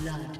Blood.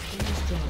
Has been destroyed.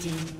Dominating.